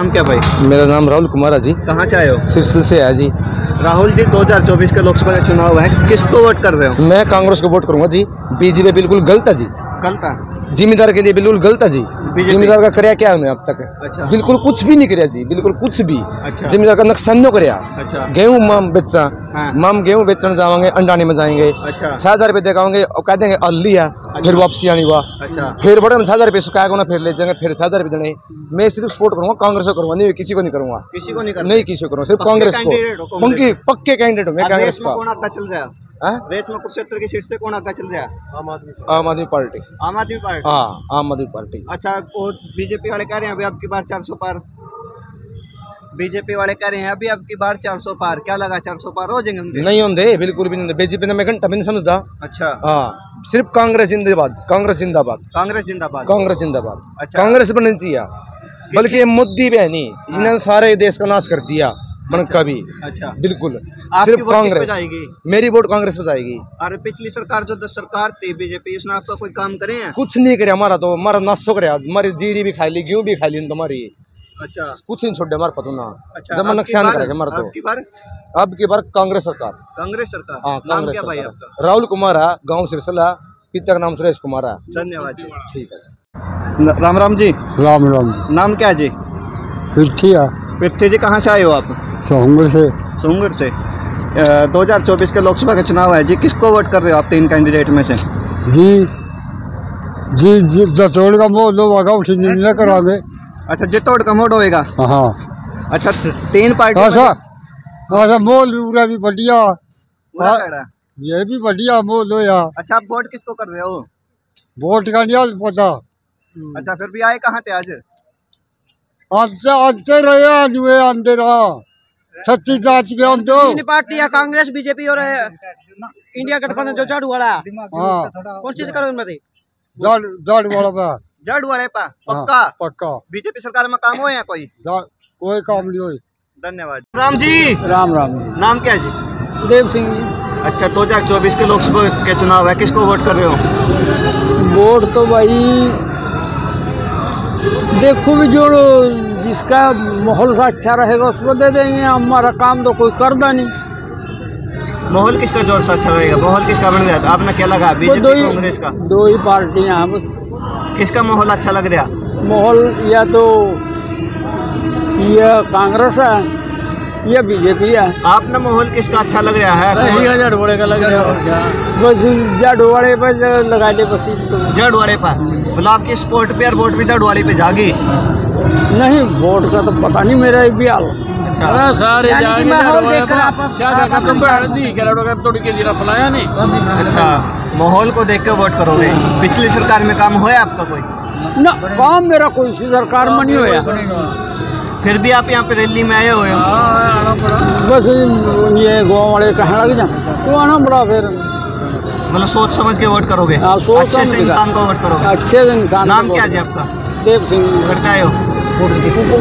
नाम क्या भाई? मेरा नाम राहुल कुमार है जी। कहाँ से आए हो? सिरसिल से आया जी। राहुल जी 2024 के लोकसभा का चुनाव है। किसको वोट कर रहे हो? मैं कांग्रेस को वोट करूँगा जी। बीजेपी बिल्कुल गलत है जी। गलत था जिम्मेदार के लिए बिल्कुल गलत है जी। जिम्मेदार का करया क्या अब तक? अच्छा। बिल्कुल कुछ भी नहीं करया जी बिल्कुल कुछ भी। अच्छा। जिम्मेदार का नुकसान नहीं करया। अच्छा। गेहूँ माम बेचा हाँ। माम गेहूँ बेचने जाएँगे अंडाने में जाएँगे। अच्छा। छह हज़ार रुपये देखाओगे और कह देंगे अल लिया फिर वापसी आनी हुआ। अच्छा। फिर बड़े छह हज़ार रुपये सुखाएगा ना फिर ले जाएँगे फिर छह हज़ार रुपये देने। मैं सिर्फ़ सपोर्ट करूँगा कांग्रेस को करूँगा नहीं किसी को नहीं करूँगा। किसी को नहीं कर नहीं किसी को करूँगा सिर्फ़ कांग्रेस को। पक्के कैंडिडेट हूँ मैं कांग्रेस का। है? हाँ? रेस में कुरुक्षेत्र की सीट से कौन आगे चल रहा है? आम आदमी पार्टी। आम आदमी पार्टी। हाँ आम आदमी पार्टी। अच्छा वो बीजेपी वाले कह रहे हैं अभी आपकी बार 400 पार। बीजेपी वाले कह रहे हैं अभी आपकी बार 400 पार। क्या लगा 400 पार? हो जाएँगे नहीं होंगे बिल्कुल भी नहीं बीजेपी ने मैं घंटा भी नहीं समझता। अच्छा। हाँ सिर्फ़ कांग्रेस जिंदाबाद कांग्रेस जिंदाबाद। कांग्रेस जिंदाबाद। कांग्रेस जिंदाबाद। अच्छा। कांग्रेस बननी चाहिए बल्कि ये मोदी भी है नहीं इन्होंने सारे देश का नाश कर दिया। मन का भी अच्छा। बिल्कुल। सिर्फ़ वोट किस पे कांग्रेस मेरी वोट कांग्रेस पे जाएगी। अरे पिछली सरकार जो दस सरकार थी बीजेपी उसने आपका कोई काम करे हैं? कुछ नहीं करे हमारा तो हमारा नाशो करे हमारी जीरी भी खाई ली गेहूँ भी खाई ली तुम्हारी। अच्छा। कुछ नहीं छोड़े हमारे पतो ना। अच्छा जब आपकी नुकसान करेगा हमारा तो। आपकी बार? अब की बार कांग्रेस सरकार। कांग्रेस सरकार? हाँ कांग्रेस सरकार। राहुल कुमार है गाँव सिरसला पिता का नाम सुरेश कुमार है। धन्यवाद ठीक है। राम राम जी। राम राम। नाम क्या है जी? पृथ्वी है। पृथ्वी जी कहाँ से आए हो आप? सोहंगर से। सोनगढ़ से। दो हज़ार चौबीस के लोकसभा का चुनाव है जी किसको वोट कर रहे हो आप तीन कैंडिडेट में से? जी जी जी जतोड़ का लो वागा उठी निर्णय करांगे। अच्छा जितोड़ का मोड होएगा? हाँ। अच्छा तीन पार्टी ऐसा ऐसा मोह लूरा भी बढ़िया। पूरा है। ये भी बढ़िया मोह लो यार अच्छा आप वोट किसको कर रहे हो? वोट का नहीं पता। अच्छा फिर भी आए कहाँ थे आज? आते आते रहे आज वे आते रहा सच्ची जात के हम तो तीन पार्टियाँ कांग्रेस बीजेपी और इंडिया गठबंधन जो झाड़ू वाला हाँ। कौन सी करो इनमें जड़ वाला पे। जड़ वाले पा? हाँ, पक्का? पक्का। बीजेपी सरकार में काम हुए हैं कोई कोई काम नहीं हुई। धन्यवाद। राम जी। राम राम जी। नाम क्या जी? देव सिंह जी। अच्छा 2024 के लोकसभा के चुनाव है किसको वोट कर रहे हो? वोट तो भाई देखो भी जो जिसका माहौल सा अच्छा रहेगा उसको दे देंगे। हमारा काम तो कोई करदा नहीं। माहौल किसका ज़ोर से अच्छा रहेगा? माहौल किसका बन गया? आपने क्या लगा? बीजेपी दो ही कांग्रेस का? दो ही पार्टियाँ हैं बस। किसका माहौल अच्छा लग रहा? माहौल या तो यह कांग्रेस है या बीजेपी है। आपने माहौल किसका अच्छा लग रहा है? बस जड़ वाले पर लगा दे बस तो जड़ वाले पर? गुलाब की स्पोर्ट पे और वोट भी वाली पे जागी नहीं वोट का तो पता नहीं मेरा भी हाल। अच्छा। सारे कर अच्छा। माहौल को देख के वोट करोगे। पिछली सरकार में काम हुआ आपका कोई? ना काम मेरा कोई सी सरकार में नहीं हुआ फिर भी आप यहाँ पे रैली में आए हुए बस ये गाँव वाले कहने लग जा तो आना बड़ा फिर। मतलब सोच समझ के वोट करोगे? हाँ, सोच अच्छे से इंसान को वोट करोगे? अच्छे से इंसान नाम क्या है जी आपका? देव सिंह करते हो?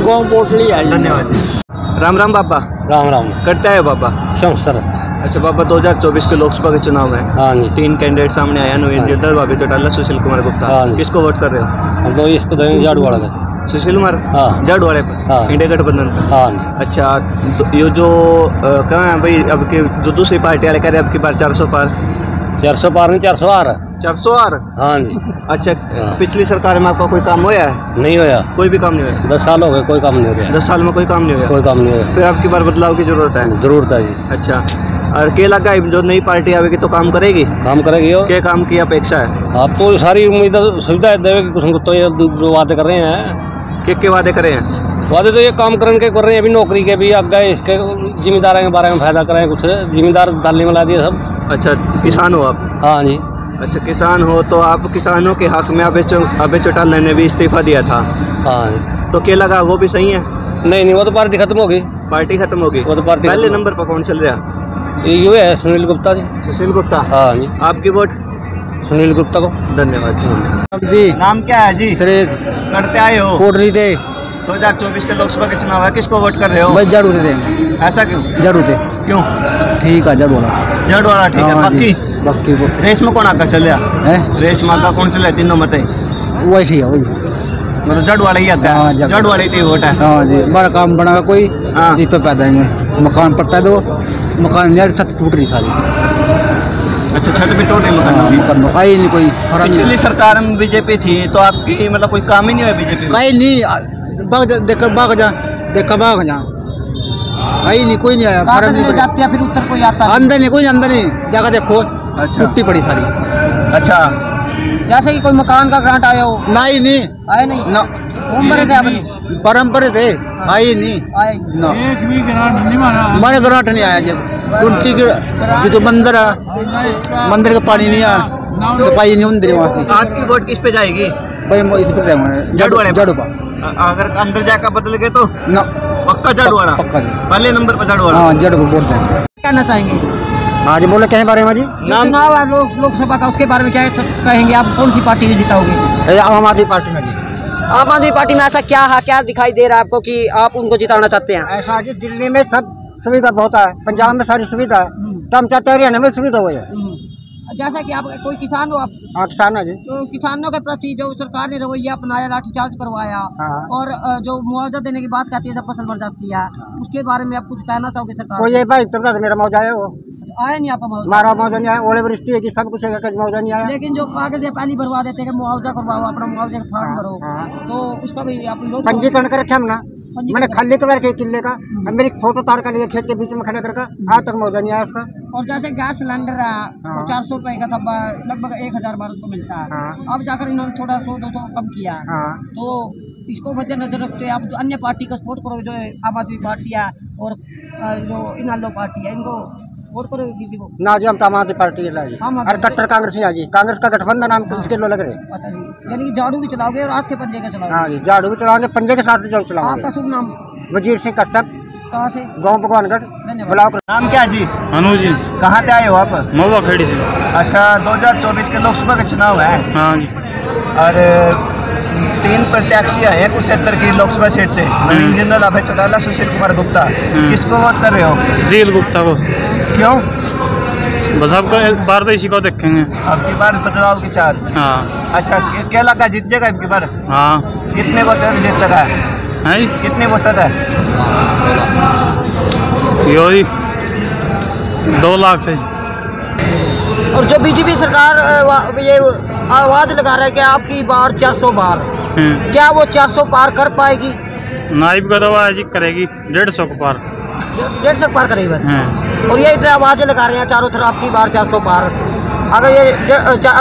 गाँव पोटली है धन्यवाद राम राम बाबा। राम राम। करते हो बाबा? शंसर अच्छा बाबा 2024 के लोकसभा के चुनाव में हाँ जी। तीन कैंडिडेट सामने आया नवीन योद्धर बाबी चौटाला सुशील कुमार गुप्ता। हाँ किसको वोट कर रहे हो? हम तो इसको देंगे झाड़ू वाला का। सुशील कुमार? हाँ। जड़ वाले पर? हाँ। इंडिया गठबंधन पर? हाँ अच्छा तो ये जो कहाँ है भाई अब के जो दूसरी पार्टी वाले कह रहे हैं अब की बार चार सौ पार। चार सौ पार नहीं चार सौ आर। चार सौ आर? हाँ जी। अच्छा हाँ। पिछली सरकार में आपका कोई काम होया है? नहीं होया। कोई भी काम नहीं हुआ दस साल हो गए कोई काम नहीं हो रहा दस साल में कोई काम नहीं हुआ कोई काम नहीं हो फिर आपकी बार बदलाव की ज़रूरत है? ज़रूरत है जी। अच्छा और के लगा जो नई पार्टी आवेगी तो काम करेगी? काम करेगी हो क्या काम की अपेक्षा है? आपको सारी उम्मीद सुविधा देवे कि कुछ तो ये दो वादे कर रहे हैं। के के वादे करे हैं? वादे तो ये काम करने के कर रहे हैं अभी नौकरी के भी आगे इसके जिम्मेदार के बारे में फ़ायदा करें कुछ जिम्मेदार दालने में ला दिए सब। अच्छा किसान हो आप? हाँ जी। अच्छा किसान हो तो आप किसानों के हक में अभय चौ अभय चौटाला ने भी इस्तीफा दिया था? हाँ जी। तो क्या लगा वो भी सही है? नहीं नहीं वो तो पार्टी खत्म हो गई पार्टी खत्म होगी? वो तो पार्टी पहले नंबर पर कौन चल रहा? ये यू है सुनील गुप्ता जी। सुशील गुप्ता? हाँ जी। आपकी वोट? सुनील गुप्ता को। धन्यवाद जी। जी। नाम क्या है जी? सुरेश करते आए हो? कोटली थे 2024 के लोकसभा के चुनाव है किसको वोट कर रहे हो? बस झाड़ू दे देंगे ऐसा क्यों? झाड़ू दे। क्यों? ठीक है झाड़ू जड़ वाला ठीक है हाँ पक्की पक्की को कौन आका चलिया? है? रेस में आका कौन तीनों मत वही ठीक है वही मतलब जड़ वाला ही आता हाँ, है जड़- वाले। की वोट है। हाँ जी बड़ा काम बना कोई हाँ। इस पे पैदा देंगे मकान पर पैदा हो मकान यार छत टूट रही सारी। अच्छा छत भी टूटे हाँ, मकान? आई नहीं कोई। पिछली सरकार में बीजेपी थी तो आपकी मतलब कोई काम ही नहीं हुआ बीजेपी कहीं नहीं देखा भाग जा देखा भाग जा। आई नहीं कोई नहीं आया फ़र्क नहीं जाते फिर उत्तर कोई आता अंदर नहीं कोई नहीं अंदर नहीं जाकर देखो अच्छा। टूटी पड़ी सारी। अच्छा। जैसे कि कोई मकान का ग्रांट आया हो? ना ही नहीं। आए नहीं? ना। थे परम्परा थे आई नहीं। आए ना। एक भी ग्रांट नहीं माना हमारे ग्रांट नहीं आया जब। टूटी के जो तो मंदिर है मंदिर का पानी नहीं आया सफ़ाई नहीं होती वहाँ से। आपकी वोट किस पे जाएगी? भाई इस पे जाऊँगा। जड़ जड़ पा। अगर अंदर जाकर बदल गए तो? ना। पक्का जड़ वाला पक्का पहले नंबर पर जड़ वाला हाँ जड़ को वोट देंगे कहना चाहेंगे? हाँ जी बोले कहीं बारे में जी? नाम? चुनाव है लोक लोकसभा का उसके बारे में क्या कहेंगे आप? कौन सी पार्टी जिताओगे? आम आदमी पार्टी में जी। आम आदमी पार्टी में ऐसा क्या है क्या दिखाई दे रहा है आपको कि आप उनको जिताना चाहते हैं? ऐसा जी दिल्ली में सब सुविधा बहुत है पंजाब में सारी सुविधा है। तो हम चाहते हैं हरियाणा में सुविधा हो जाए। जैसा कि आप कोई किसान हो आप? हाँ किसान है जी। तो किसानों के प्रति जो सरकार ने रवैया अपनाया लाठीचार्ज करवाया हाँ। और जो मुआवजा देने की बात कहती है जब फ़सल मर जाती है उसके बारे में आप कुछ कहना चाहोगे सरकार? कोई ये भाई तब तक मेरा मौजा है वो। को? आया नहीं आपका मुआवजा? हमारा नहीं आया ओले वृष्टि है कि सब कुछ है नहीं आया। लेकिन जो कागज़ है पहले भरवा देते हैं मुआवजा करवाओ अपना मुआवजे का फॉर्म भरो। हाँ। तो उसका भी आप विरोध पंजीकरण कर रखे हम ना। मैंने खाली कर रखे किले का। मेरी फ़ोटो तार कर लिया खेत के बीच में खड़ा करके आज तक मौजा नहीं आया उसका। और जैसे गैस सिलेंडर है वो हाँ। चार सौ रुपए का था लगभग एक हज़ार बारह सौ मिलता है। हाँ। अब जाकर इन्होंने थोड़ा सौ दो सौ कम किया। है। हाँ तो इसको मद्देनजर रखते हुए आप जो अन्य पार्टी का सपोर्ट करोगे जो आम आदमी पार्टी है और जो इनालो पार्टी है इनको सपोर्ट करोगे किसी को। ना जी हम तो आम आदमी पार्टी के लाए और कट्टर कांग्रेस ही आ जी कांग्रेस का गठबंधन हम इसके लो लग रहे? यानी कि झाड़ू भी चलाओगे और हाथ के पंजे का चलाओगे। हाँ जी झाड़ू भी चलाएँगे पंजे के साथ जो आपका शुभ नाम? वज़ीर सिंह कश्यप। कहाँ से? गाँव भगवानगढ़ ब्लॉक। नाम क्या जी? अनु जी। कहाँ से आए हो आप? महुआ खेड़ी से। अच्छा 2024 के लोकसभा के चुनाव है। हाँ जी। और तीन प्रत्याशी आए हैं कुशेतर की लोकसभा सीट से। नवीन जिंदल अभय चौटाला सुशील कुमार गुप्ता। किसको वोट कर रहे हो? झील गुप्ता को। क्यों? बस आपको एक बार तो इसी को देखेंगे। अब की बार बदलाव की चार हाँ। अच्छा के- क्या लगा जीत जाएगा अब की बार? हाँ। कितने वोटर जीत सका है है? कितने वोटर है? यो जी दो लाख से। और जो बीजेपी सरकार ये आवाज़ लगा रहा है कि आपकी बार 400 बार क्या वो 400 पार कर पाएगी? नाइब का दवा ऐसी करेगी डेढ़ सौ को पार। डेढ़ सौ पार करेगी बस? और ये इतने आवाज़ें लगा रहे हैं चारों तरफ़ आपकी बार 400 पार। अगर ये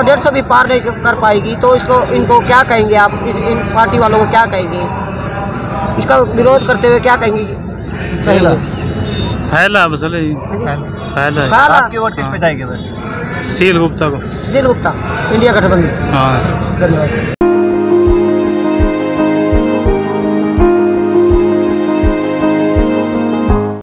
डेढ़ सौ भी पार नहीं कर पाएगी तो इसको इनको क्या कहेंगे आप? इन पार्टी वालों को क्या कहेंगे? इसका विरोध करते हुए क्या कहेंगे? फैला। फैला बस ले फैला। आपके वोट किस पे जाएँगे बस? सील गुप्ता को। सील गुप्ता इंडिया गठबंधन। हाँ। धन्यवाद।